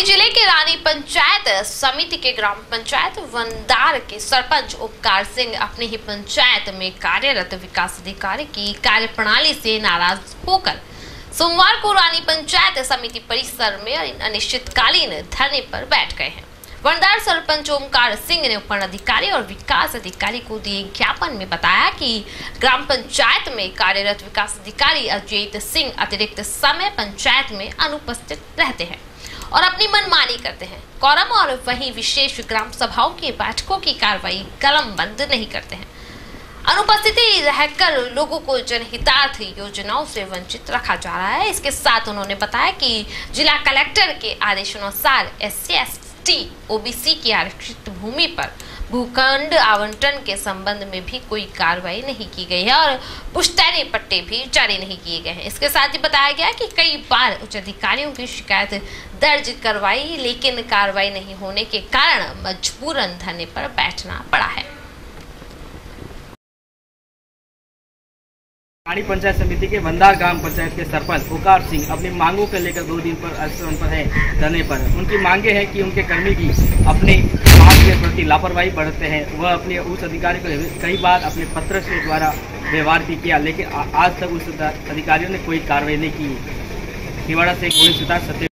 पंचायत समिति के ग्राम पंचायत वनदार के सरपंच उपकार सिंह अपने ही पंचायत में कार्यरत विकास अधिकारी की कार्यप्रणाली से नाराज़ होकर सोमवार को रानी पंचायत समिति परिसर में अनिश्चितकालीन धरने पर बैठ गए हैं। वनदार सरपंच ओमकार सिंह ने उप अधिकारी और विकास अधिकारी को दिए ज्ञापन में बताया कि ग्राम पंचायत में कार्यरत विकास अधिकारी अजयत सिंह अतिरिक्त समय पंचायत में अनुपस्थित रहते हैं। और अपनी मनमानी करते हैं। कौरम और वही विशेष ग्राम सभाओं की बैठकों की कार्रवाई कलम बंद नहीं करते हैं। अनुपस्थिति रहकर लोगों को जनहितार्थ योजनाओं से वंचित रखा जा रहा है। इसके साथ उन्होंने बताया कि जिला कलेक्टर के आदेशानुसार एस सी टी ओबीसी की आरक्षित भूमि पर भूखंड आवंटन के संबंध में भी कोई कार्रवाई नहीं की गई है और पुश्तैनी पट्टे भी जारी नहीं किए गए हैं। इसके साथ ही बताया गया कि कई बार उच्च अधिकारियों की शिकायत दर्ज करवाई, लेकिन कार्रवाई नहीं होने के कारण मजबूरन धरने पर बैठना पड़ा है। रानी पंचायत समिति के बंदार ग्राम पंचायत के सरपंच ओकार सिंह अपनी मांगों को लेकर दो दिन पर आश्रम पर है, धरने पर उनकी मांगे हैं कि उनके कर्मी भी अपने समाज के प्रति लापरवाही बढ़ते हैं। वह अपने उस अधिकारी को कई बार अपने पत्र के द्वारा व्यवहार भी किया, लेकिन आज तक उस अधिकारियों ने कोई कार्रवाई नहीं की। छिवाड़ा से गोविंद सत्य